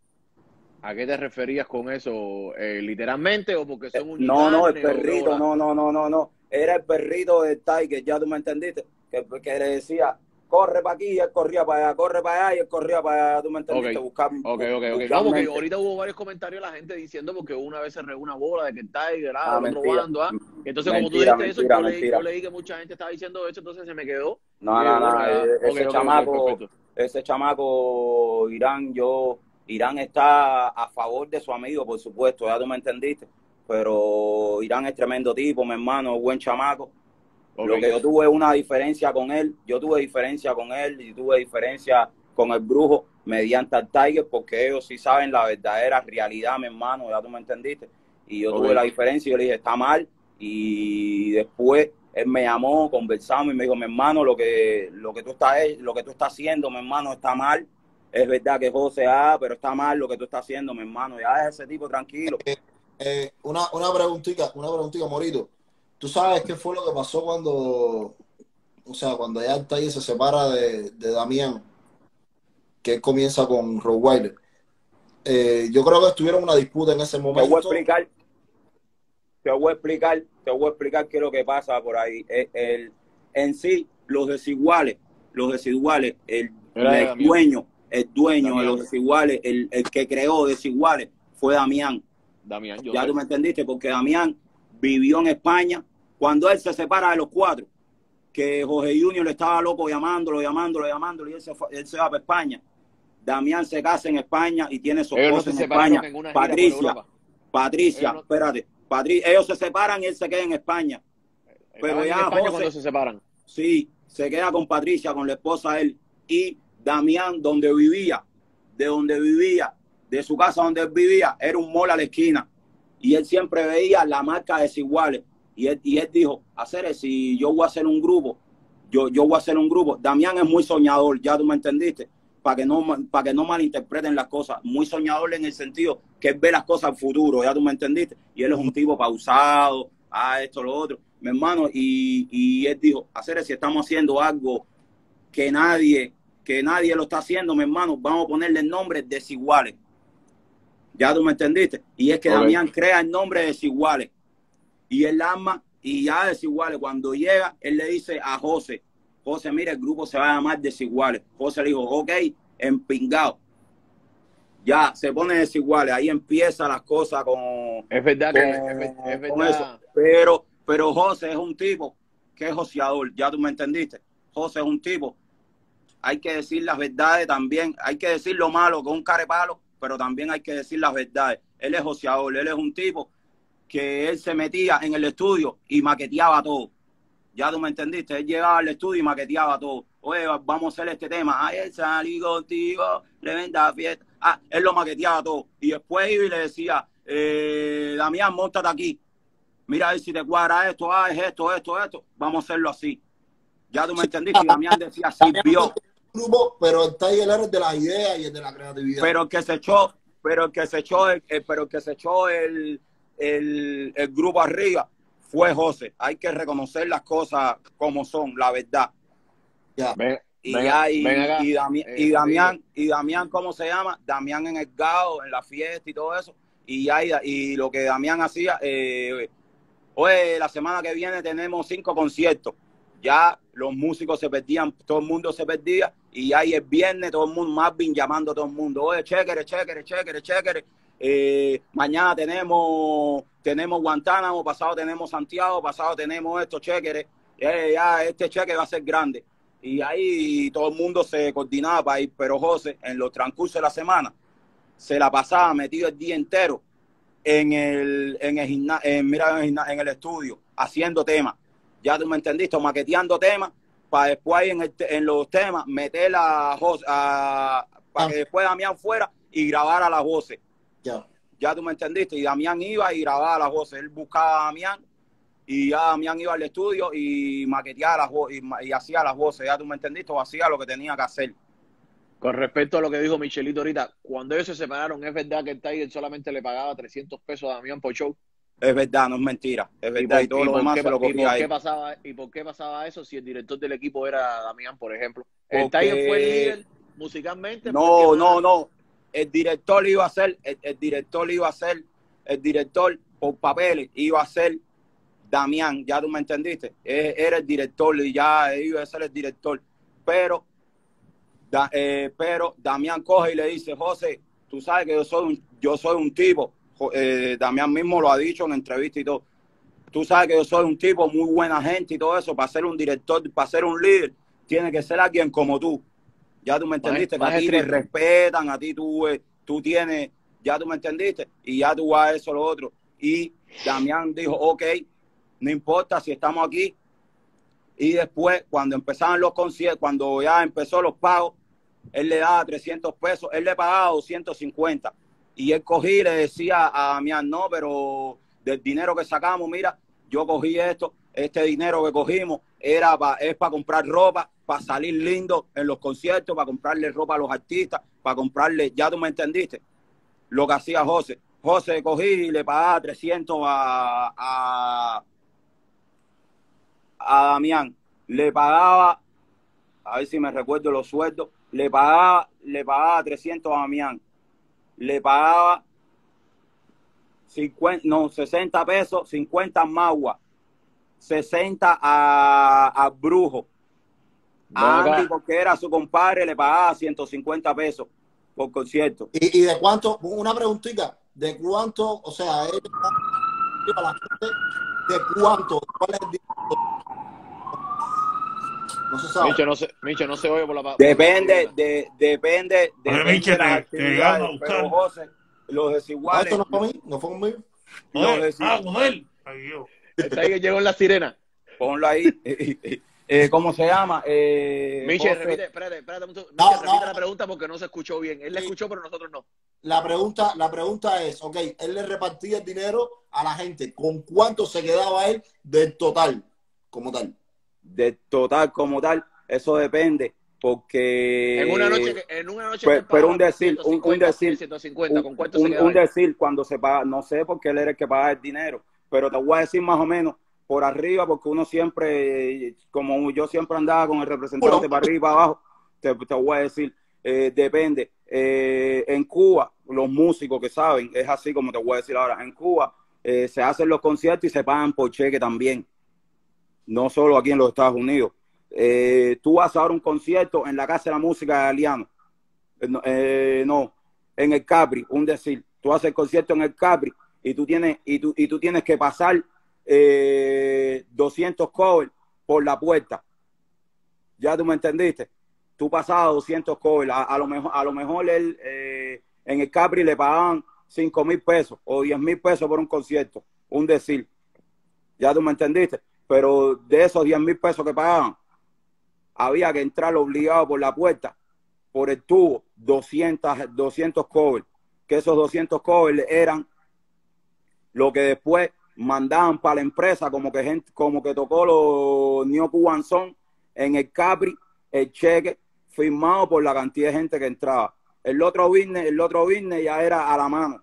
¿A qué te referías con eso? Eh, ¿Literalmente o porque son un No, no, el perrito, no, no, no, no, no. Era el perrito del Tiger, ya tú me entendiste. Que, que le decía, corre para aquí, y él corría para allá, corre para allá, y él corría para allá, tú me entendiste. Ok. Buscar, Ok, ok, ok. No, porque ahorita hubo varios comentarios de la gente diciendo porque una vez se regó una bola de que el Tiger, ah, Ah, otro bando, ah. Entonces, como tú Mentira, dijiste eso, mentira, yo leí, yo leí que mucha gente estaba diciendo eso, entonces se me quedó. No, Y, no, no, eh, ese chamaco, ese chamaco, Irán, yo, Irán está a favor de su amigo, por supuesto, ya tú me entendiste. Pero Irán es tremendo tipo, mi hermano, buen chamaco. Ok. Lo que yo tuve una diferencia con él, yo tuve diferencia con él y tuve diferencia con el brujo mediante el Tiger, porque ellos sí saben la verdadera realidad, mi hermano, ya tú me entendiste. Y yo tuve la diferencia y yo le dije, está mal. Y después él me llamó, conversamos y me dijo, mi hermano, lo que, lo que tú estás, lo que tú estás haciendo, mi hermano, está mal. Es verdad que José, ah, pero está mal lo que tú estás haciendo, mi hermano. Ya es ese tipo tranquilo. Eh, una, una preguntita, una preguntita, Morito. ¿Tú sabes qué fue lo que pasó cuando, o sea, cuando ya Tiger se separa de, de Damián? Que él comienza con Rottweiler. Eh, yo creo que estuvieron una disputa en ese Te voy a momento. explicar, te voy a explicar, te voy a explicar qué es lo que pasa por ahí. El, el- en sí, los desiguales, los desiguales, el, Era dueño, el dueño Damián. de los desiguales, el, el que creó desiguales fue Damián. Damián, yo ya sé. tú me entendiste, porque Damián vivió en España cuando él se separa de los cuatro, que Jorge Junior le estaba loco llamándolo, llamándolo, llamándolo, y él se, fue- él se va para España. Damián se casa en España y tiene su no esposa en España. en Patricia. Patricia, no- espérate, Patricia, ellos se separan y él se queda en España. Pero Estaban en ya España José- cuando se separan. Sí, se queda con Patricia, con la esposa de él. Y Damián, donde vivía, de donde vivía, de su casa donde él vivía, era un mall a la esquina. Y él siempre veía la marca desiguales. Y él, y él dijo, hacer si yo voy a hacer un grupo, yo, yo voy a hacer un grupo. Damián es muy soñador, ya tú me entendiste, para que no, para que no malinterpreten las cosas. Muy soñador en el sentido que él ve las cosas al futuro, ya tú me entendiste. Y él es un tipo pausado, ah, esto, lo otro. Mi hermano, y, y él dijo, hacer si estamos haciendo algo que nadie, que nadie lo está haciendo, mi hermano, vamos a ponerle el nombre desiguales. Ya tú me entendiste. Y es que. Damián crea el nombre desiguales. Y él ama y ya desiguales. Cuando llega, él le dice a José, José, mira, el grupo se va a llamar desiguales. José le dijo, ok, empingado. Ya se pone desiguales. Ahí empieza las cosas con, Es verdad que es, es con eso. Pero, pero José es un tipo que es joseador, ya tú me entendiste. José es un tipo. Hay que decir las verdades también. Hay que decir lo malo con un carepalo, pero también hay que decir las verdades. Él es joseador, él es un tipo que él se metía en el estudio y maqueteaba todo. Ya tú me entendiste. Él llegaba al estudio y maqueteaba todo. Oye, vamos a hacer este tema. Ay, salí contigo, tremenda fiesta. Ah, él lo maqueteaba todo. Y después iba y le decía, eh, Damián, montate aquí. Mira a ver si te cuadra esto, ah, es esto, esto, esto. Vamos a hacerlo así. Ya tú me entendiste. Damián decía, sirvió. grupo, pero Tiger era el de las ideas y el de la creatividad. Pero el que se echó, pero el que se echó, el, el- pero el que se echó el, el, el grupo arriba fue José. Hay que reconocer las cosas como son, la verdad. Ven, Y ven- ya, y, ven acá. y, Dami- Eh, y Damián, y Damián, ¿cómo se llama? Damián en el gao, en la fiesta y todo eso. Y ya, y, y lo que Damián hacía, eh, oye, la semana que viene tenemos cinco conciertos. Ya los músicos se perdían, todo el mundo se perdía. Y ahí el viernes todo el mundo, Marvin llamando a todo el mundo, oye, chéquere, chéquere, chéquere, chéquere. Eh, mañana tenemos, tenemos Guantánamo, pasado tenemos Santiago, pasado tenemos esto, chéquere. Eh, ya este cheque va a ser grande. Y ahí todo el mundo se coordinaba para ir, pero José, en los transcurso de la semana, se la pasaba metido el día entero en el, en el, gimna- en, mira, en el estudio, haciendo temas. Ya tú me entendiste, o maqueteando temas, para después ahí en, el en los temas meter a José, a- para que después Damián fuera y grabara las voces. Ya. Ya tú me entendiste. Y Damián iba y grababa las voces. Él buscaba a Damián y ya Damián iba al estudio y maqueteaba las voces y, hacía las voces. Ya tú me entendiste o hacía lo que tenía que hacer. Con respecto a lo que dijo Michelito ahorita, cuando ellos se separaron, ¿es verdad que el Tiger solamente le pagaba 300 pesos a Damián por show? Es verdad, no es mentira. Es verdad. Y, todo lo demás qué, se lo pa- y cogía por qué él. pasaba, ¿Y por qué pasaba eso si el director del equipo era Damián, por ejemplo? El Porque- Tiger fue el líder musicalmente. No, no, no. El director iba a ser, el, el director iba a ser, el director por papeles iba a ser Damián, ya tú me entendiste. E- Era el director y ya iba a ser el director. Pero, eh, pero Damián coge y le dice, José, tú sabes que yo soy un, yo soy un tipo. Eh, Damián mismo lo ha dicho en entrevista y todo. Tú sabes que yo soy un tipo muy buena gente y todo eso. Para ser un director, para ser un líder, tiene que ser alguien como tú. Ya tú me entendiste, más que a ti te respetan, a ti tú, eh, tú tienes, ya tú me entendiste, y ya tú vas a eso, lo otro. Y Damián dijo, ok, no importa si estamos aquí. Y después, cuando empezaban los conciertos, cuando ya empezó los pagos, él le daba 300 pesos, él le pagaba 250. Y él cogí y le decía a Damián, no, pero del dinero que sacamos, mira, yo cogí esto, este dinero que cogimos era pa- es para comprar ropa, para salir lindo en los conciertos, para comprarle ropa a los artistas, para comprarle, ya tú me entendiste, lo que hacía José. José cogí y le pagaba 300 a, a, a Damián, le pagaba, a ver si me recuerdo los sueldos, le pagaba, le pagaba 300 a Damián, le pagaba 50, no, 60 pesos, 50 a Magua, 60 a, a Brujo. Andy, porque era su compadre, le pagaba 150 pesos por concierto. ¿Y, y de cuánto? Una preguntita. ¿De cuánto? O sea, él a la gente, ¿de cuánto? ¿Cuál es el dinero? No se sabe. Micho no se, Micho no se oye por la Depende, de, depende, depende Miche, de las te- te a buscar. pero José, los No, desiguales, esto no fue conmigo, no fue conmigo. los ah, con él. Ay, Dios. El Tiger llegó en la sirena. ponlo ahí, eh, ¿cómo se llama? Eh, Miche, José- repite, espérate, espérate. un segundo. No, Miche, repite no. la pregunta porque no se escuchó bien. Él la escuchó, pero nosotros no. La pregunta, la pregunta es, ok, él le repartía el dinero a la gente. ¿Con cuánto se quedaba él del total? Como tal. de total como tal, eso depende, porque En una noche, en una pero un pagaba decir, un- un 150, decir, 150, ¿con cuánto un, se quedaba un él? decir cuando se paga, no sé porque él era el que paga el dinero, pero te voy a decir más o menos por arriba, porque uno siempre, como yo siempre andaba con el representante Bueno. para arriba y para abajo, te, te voy a decir, eh, depende. Eh, en Cuba, los músicos que saben, es así como te voy a decir ahora, en Cuba eh, se hacen los conciertos y se pagan por cheque también, no solo aquí en los Estados Unidos. Tú vas a un concierto en la Casa de la Música de Aliano, no, no, en el Capri, un decir, tú haces el concierto en el Capri y tú tienes, y tú, y tú tienes que pasar eh, 200 covers por la puerta. Ya tú me entendiste. Tú pasabas 200 covers. A, lo mejor, a lo mejor él, eh, en el Capri le pagaban 5 mil pesos o 10 mil pesos por un concierto. Un decir. Ya tú me entendiste. Pero de esos 10 mil pesos que pagaban, había que entrar obligado por la puerta, por el tubo, 200, 200 covers. Que esos 200 covers eran lo que después mandaban para la empresa, como que gente, como que tocó los New Cuban en el Capri, el cheque firmado por la cantidad de gente que entraba. El otro business, el otro business ya era a la mano,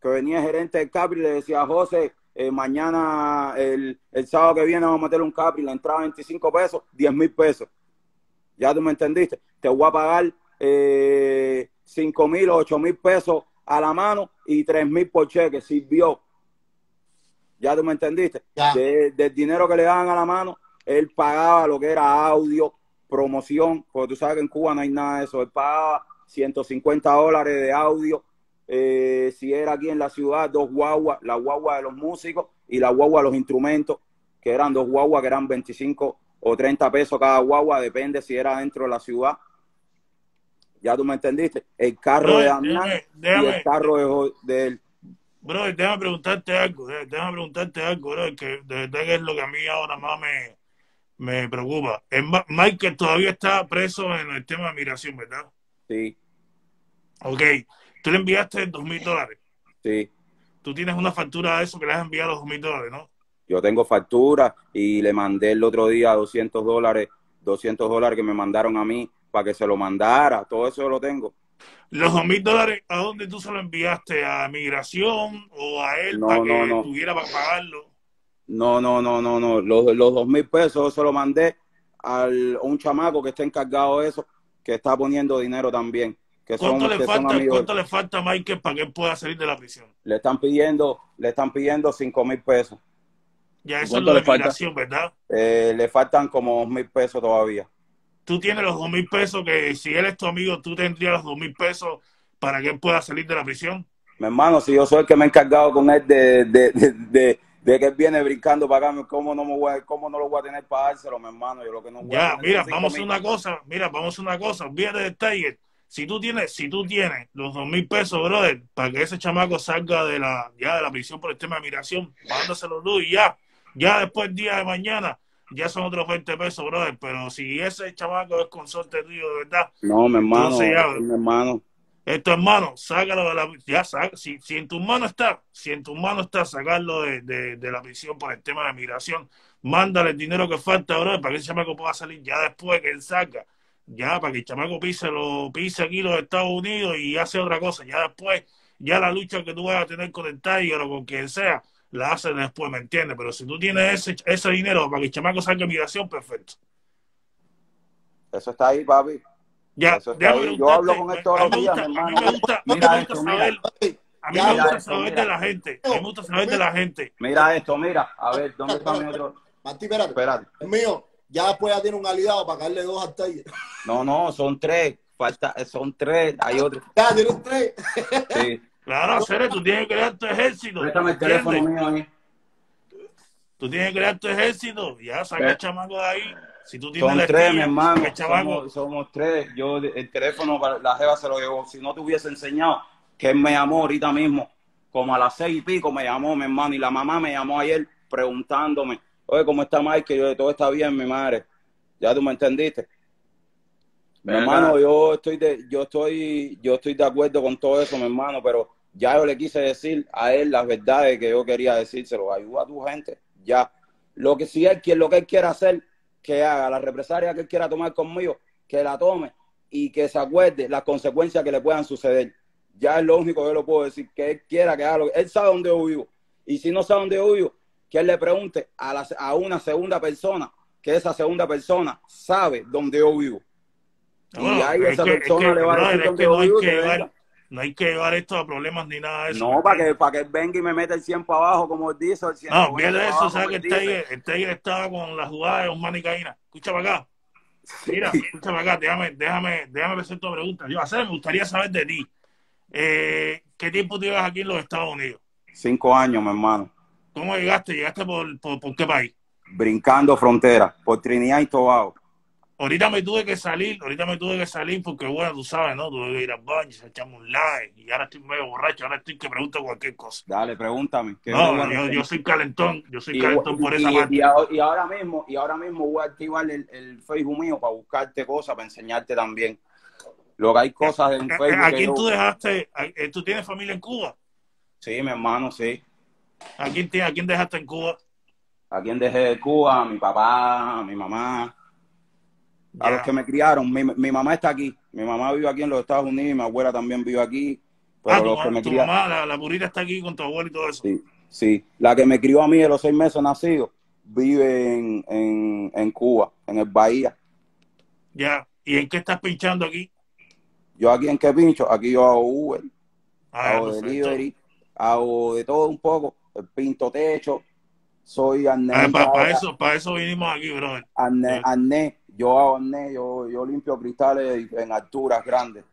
que venía el gerente del Capri y le decía, José, eh, mañana, el, el sábado que viene vamos a meter un Capri, la entrada 25 pesos, 10 mil pesos. Ya tú me entendiste. Te voy a pagar eh, 5 mil o 8 mil pesos a la mano y 3 mil por cheque. Sirvió. Ya tú me entendiste. De- del dinero que le daban a la mano, él pagaba lo que era audio, promoción, porque tú sabes que en Cuba no hay nada de eso. Él pagaba 150 dólares de audio. eh, si era aquí en la ciudad, dos guaguas, la guagua de los músicos y la guagua de los instrumentos, que eran dos guaguas que eran 25 o 30 pesos cada guagua, depende si era dentro de la ciudad. Ya tú me entendiste. El carro Bro, de Damián déjame, y el carro de, Jo- de él. Bro, déjame preguntarte algo, déjame preguntarte algo, bro, que de verdad que es lo que a mí ahora más me, me preocupa. Michael todavía está preso en el tema de migración, ¿verdad? Sí, Ok, tú le enviaste dos mil dólares. Sí, Tú tienes una factura de eso que le has enviado los dos mil dólares, ¿no? yo tengo factura y le mandé el otro día 200 dólares, 200 dólares que me mandaron a mí para que se lo mandara. Todo eso yo lo tengo. Los dos mil dólares, ¿a dónde tú se lo enviaste? ¿A migración o a él No, para que no, tuviera para pagarlo? No, no, no, no, no. Los, los dos mil pesos se lo mandé al, a un chamaco que está encargado de eso, que está poniendo dinero también. Que son, ¿Cuánto le que son falta, amigos. cuánto le falta a Michael para que él pueda salir de la prisión? Le están pidiendo, le están pidiendo cinco mil pesos. Ya eso es ¿Cuánto lo de le falta? migración, ¿verdad? Eh, le faltan como dos mil pesos todavía. Tú tienes los dos mil pesos que si él es tu amigo, tú tendrías los dos mil pesos para que él pueda salir de la prisión. Mi hermano, si yo soy el que me he encargado con él de, de, de, de, de que él viene brincando para acá, ¿cómo no, me voy a- ¿cómo no lo voy a tener para dárselo, mi hermano? Yo lo que no voy a Ya, tener mira, vamos a una cosa, mira, vamos a una cosa, olvídate del Tiger. Si tú tienes, si tú tienes los dos mil pesos, brother, para que ese chamaco salga de la, ya de la prisión por el tema de migración, mándaselo tú y ya, ya después día de mañana, ya son otros 20 pesos, brother. Pero si ese chamaco es consorte tuyo de verdad, No, mi hermano, Entonces ya- mi hermano. es tu hermano, sácalo de la ya saca, si, si en tus manos está, si en tus manos está sacarlo de, de, de la prisión por el tema de migración, mándale el dinero que falta, brother, para que ese chamaco pueda salir ya después que él salga. Ya, para que el chamaco pise, lo, pise aquí los Estados Unidos y hace otra cosa. Ya después, ya la lucha que tú vas a tener con el Tiger o con quien sea, la haces después, ¿me entiendes? Pero si tú tienes ese, ese dinero para que el chamaco salga de migración, perfecto. Eso está ahí, papi. Ya, Eso está déjame ahí. Yo hablo con él todos los me días, gusta- mi a mí hermano. me gusta, a mí Mira me gusta esto, mira. saber, a mí me gusta esto, saber mira. de la gente, a mí me gusta saber de la gente. Mira esto, mira. A ver, ¿dónde está mi otro? Martí, espérate. Espérate. El mío, ya después ya tiene un aliado para caerle dos al Tiger. No, no, son tres. Falta, son tres. Hay otro. Ya, tiene un tres. Sí. Claro, Cere, tú tienes que crear tu ejército. Préstame el ¿entiendes? teléfono mío ahí. Tú tienes que crear tu ejército. Ya, saca Eh. el chamaco de ahí. Si tú tienes Son tres, mi hermano. Somos, somos tres. Yo, el teléfono, para la jeva se lo llevó. Si no te hubiese enseñado, que él me llamó ahorita mismo, como a las seis y pico me llamó, mi hermano. Y la mamá me llamó ayer preguntándome, oye, ¿cómo está Mike? Yo, todo está bien, mi madre. Ya tú me entendiste. Mi hermano, yo estoy de, yo estoy, yo estoy de acuerdo con todo eso, mi hermano, pero ya yo le quise decir a él las verdades que yo quería decírselo. Ayuda a tu gente, ya. Lo que si él quiere, lo que él quiera hacer, que haga. La represalia que él quiera tomar conmigo, que la tome y que se acuerde las consecuencias que le puedan suceder. Ya es lo único que yo le puedo decir, que él quiera que haga lo que él sabe dónde yo vivo. Y si no sabe dónde yo vivo, que él le pregunte a, la- a una segunda persona, que esa segunda persona sabe dónde yo vivo. Y ahí es esa que- es persona que, le va a brother, decir es dónde que yo vivo. No hay que llevar esto a problemas ni nada de eso. No, para que, para que venga y me meta el 100 para abajo, como él dice. El 100 No, olvídate de abajo, eso, como sabes que el. Tiger, el Tiger estaba con la jugada de Osman y Caína. Escucha para acá. Mira, escucha para acá, déjame, déjame, déjame hacer tu pregunta. Yo, hacer, me gustaría saber de ti. Eh, ¿Qué tiempo llevas aquí en los Estados Unidos? Cinco años, mi hermano. ¿Cómo llegaste? ¿Llegaste por, por, por qué país? Brincando frontera, por Trinidad y Tobago. Ahorita me tuve que salir, ahorita me tuve que salir porque, bueno, tú sabes, ¿no? Tuve que ir al baño, echamos un live y ahora estoy medio borracho, ahora estoy que pregunto cualquier cosa. Dale, pregúntame. ¿Qué No, yo, que- yo soy calentón, yo soy y, calentón por esa y- parte. y ahora, mismo, y ahora mismo voy a activar el, el Facebook mío para buscarte cosas, para enseñarte también. Lo que hay cosas en ¿A, Facebook. a que quién yo- tú dejaste? a- eh, ¿Tú tienes familia en Cuba? Sí, mi hermano, sí. ¿A quién, te- a quién dejaste en Cuba? ¿A quién dejé de Cuba? A mi papá, a mi mamá, a los que me criaron. Mi, mi mamá está aquí. Mi mamá vive aquí en los Estados Unidos y mi abuela también vive aquí. Pero Ah, tu, los que ma- me tu criaron. mamá, la, la burita está aquí con tu abuelo y todo eso. Sí, sí. La que me crió a mí de los seis meses nacido vive en, en, en Cuba, en el Bahía. Ya. ¿Y en qué estás pinchando aquí? Yo aquí en qué pincho, aquí yo hago Uber, Ah, hago perfecto. delivery, hago de todo un poco, pinto techo, soy arnés, Ah, para eso, para eso vinimos aquí, brother. arnés, arnés. Yo hago arnés, yo, yo limpio cristales en alturas grandes.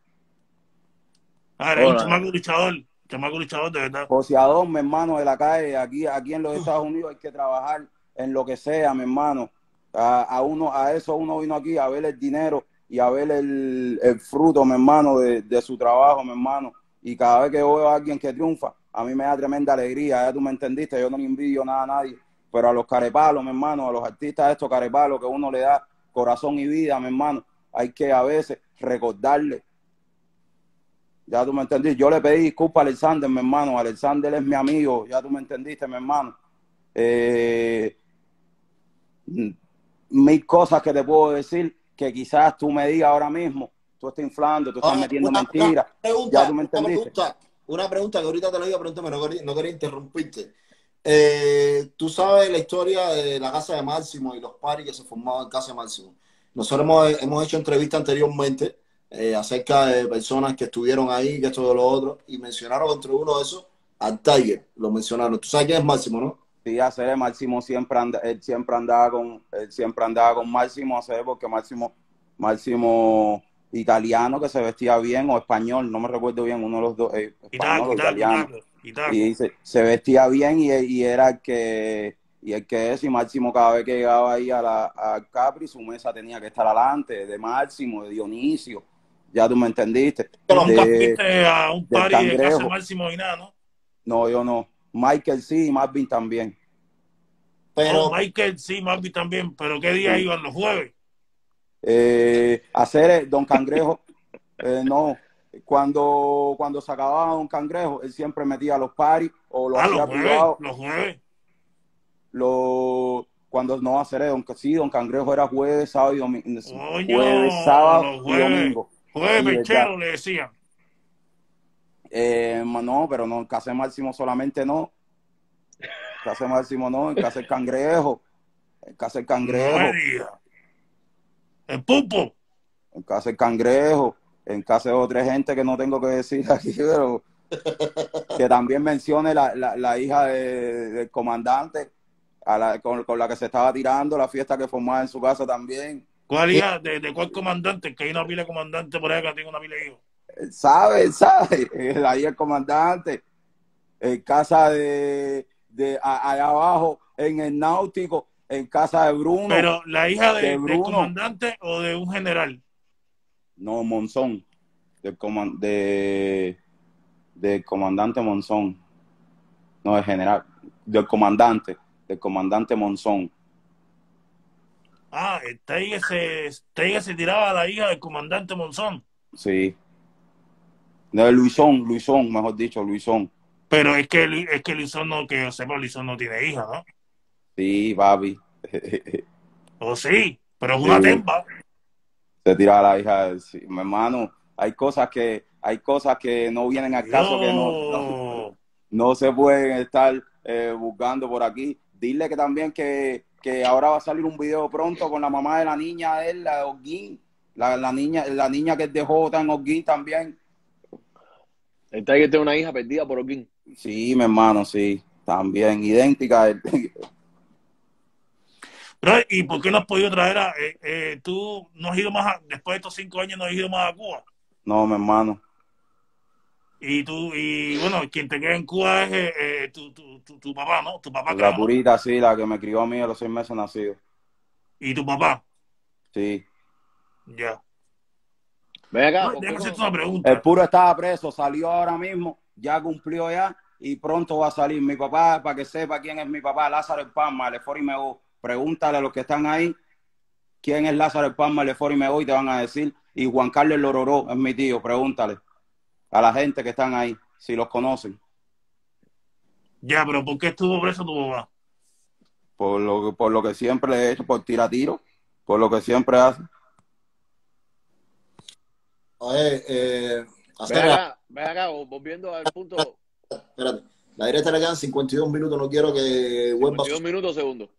Ah, eres un chamaco luchador, chamaco luchador de verdad. Joseador, mi hermano de la calle, aquí, aquí en los Estados Unidos hay que trabajar en lo que sea, mi hermano. A, a uno, a eso uno vino aquí, a ver el dinero y a ver el, el fruto, mi hermano, de, de su trabajo, mi hermano. Y cada vez que yo veo a alguien que triunfa, a mí me da tremenda alegría, ya tú me entendiste, yo no le envidio nada a nadie, pero a los carepalos, mi hermano, a los artistas estos carepalos que uno le da corazón y vida, mi hermano, hay que a veces recordarle Ya tú me entendiste. Yo le pedí disculpas a Alexander, mi hermano. Alexander es mi amigo. Ya tú me entendiste, mi hermano. Eh, mil cosas que te puedo decir que quizás tú me digas ahora mismo. Tú estás inflando, tú estás Ahora, metiendo una- mentiras. una pregunta, Ya tú me una entendiste. pregunta, una pregunta que ahorita te lo preguntar, pero no quería, no quería interrumpirte. Eh, tú sabes la historia de la casa de Máximo y los paris que se formaban en casa de Máximo. Nosotros hemos, hemos hecho entrevistas anteriormente eh, acerca de personas que estuvieron ahí, que esto de lo otro, y mencionaron entre uno de esos al Tiger, lo mencionaron. Tú sabes quién es Máximo, ¿no? Sí, hacer Máximo siempre anda, él siempre andaba con, él siempre andaba con Máximo hacer porque Máximo, Máximo italiano que se vestía bien o español, no me recuerdo bien, uno de los dos, eh, español Itaco, o Itaco, italiano. Itaco, Itaco. Y se, se vestía bien y, y era el que, y el que es, y Máximo cada vez que llegaba ahí a la, a Capri, su mesa tenía que estar adelante, de Máximo, de Dionisio, ya tú me entendiste. Pero nunca fuiste a un party de casa Máximo y nada, ¿no? no, yo no. Michael sí y Marvin también. Pero, Oh, Michael, sí, Marvin también. Pero ¿qué día Sí. iban? ¿Los jueves? Eh, hacer Don Cangrejo, eh, no. Cuando, cuando se acababa Don Cangrejo, él siempre metía los paris o lo Ah, hacía los jueves. privado. Los jueves. Lo, cuando no hacer don, sí, Don Cangrejo era jueves, sábado y domingo. Jueves, sábado los y jueves. domingo. Jueves mechero le decían. Eh, no, pero no, en casa de Máximo solamente no. En casa de Máximo no, en casa del Cangrejo. En casa del Cangrejo. El pupo. en casa del cangrejo, en casa de otra gente que no tengo que decir aquí, pero que también mencione la, la, la hija de- del comandante, a la, con, con la que se estaba tirando, la fiesta que formaba en su casa también. ¿Cuál hija? ¿De, de cuál comandante? Que hay una pila de comandante por ahí que tengo una pila de hijos. Sabe, sabe, ahí el comandante, en casa de, de a- allá abajo, en el náutico, en casa de Bruno, Pero la hija de, de del comandante o de un general. No, Monzón, del, coman- de, del comandante Monzón, no, del general, del comandante, del comandante Monzón. Ah, Tiger se, se tiraba a la hija del comandante Monzón. Sí. No, Luisón, Luisón, mejor dicho, Luisón. Pero es que, es que Luisón no, que yo sepa, Luisón no tiene hija, ¿no? Sí, papi. O sí, pero es una Sí. tempa. Se tira a la hija. sí. Mi hermano, hay cosas que, hay cosas que no vienen al caso que no, no, se pueden estar eh, buscando por aquí. Dile que también que, que ahora va a salir un video pronto con la mamá de la niña de él, la de. La, la niña, la niña que está en Holguín también. El Tiger tiene una hija perdida por Oquín. Sí, mi hermano, sí. También, idéntica. ¿Y por qué no has podido traer a... eh, eh, tú no has ido más, a- después de estos cinco años no has ido más a Cuba? No, mi hermano. Y tú, y bueno, quien te queda en Cuba es eh, eh, tu, tu, tu, tu papá, ¿no? Tu papá, La purita, sí, la que me crió a mí a los seis meses nacido. Y tu papá, Sí. ya. Ven acá, No, ¿por qué déjame hacerte una pregunta. El puro estaba preso, salió ahora mismo, ya cumplió ya y pronto va a salir. Mi papá, para que sepa quién es mi papá, Lázaro El Palma, Lefort y Mego. Pregúntale a los que están ahí quién es Lázaro El Palma, Lefort y Mego y te van a decir. Y Juan Carlos Lororó es mi tío, pregúntale a la gente que están ahí, si los conocen. Ya, pero ¿por qué estuvo preso tu papá? Por lo, que- por lo que siempre le he hecho, por tirar tiro, por lo que siempre hace. oye, eh, hacer, acá, ven acá, volviendo al punto. espérate, la directa le quedan 52 minutos, no quiero que vuelva a 52 suceder. minutos segundos.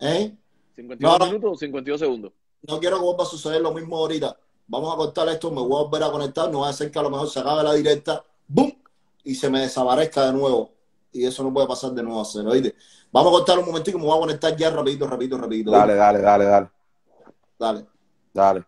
¿Eh? 52 No, minutos o 52 segundos. No quiero que vuelva a suceder lo mismo ahorita. Vamos a cortar esto, me voy a volver a conectar, no va a hacer que a lo mejor se acabe la directa, ¡boom! Y se me desaparezca de nuevo. Y eso no puede pasar de nuevo a hacer, ¿oíste? Vamos a cortar un momentico, me voy a conectar ya rapidito, rapidito, rapidito. Dale, dale, dale, dale, Dale. dale.